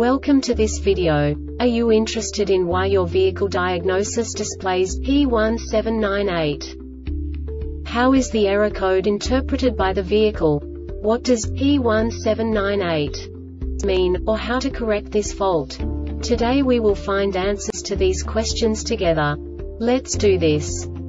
Welcome to this video. Are you interested in why your vehicle diagnosis displays P1798? How is the error code interpreted by the vehicle? What does P1798 mean, or how to correct this fault? Today we will find answers to these questions together. Let's do this.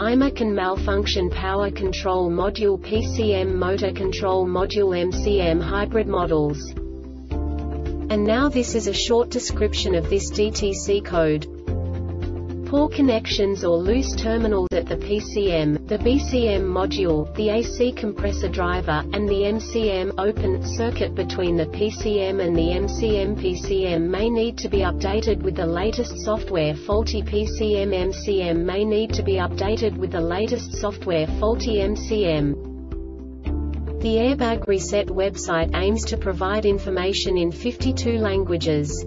IMA CAN malfunction power control module PCM motor control module MCM hybrid models. And now this is a short description of this DTC code. Poor connections or loose terminals at the PCM, the BCM module, the AC compressor driver, and the MCM open circuit between the PCM and the MCM PCM may need to be updated with the latest software faulty PCM MCM may need to be updated with the latest software faulty MCM. The Airbag Reset website aims to provide information in 52 languages.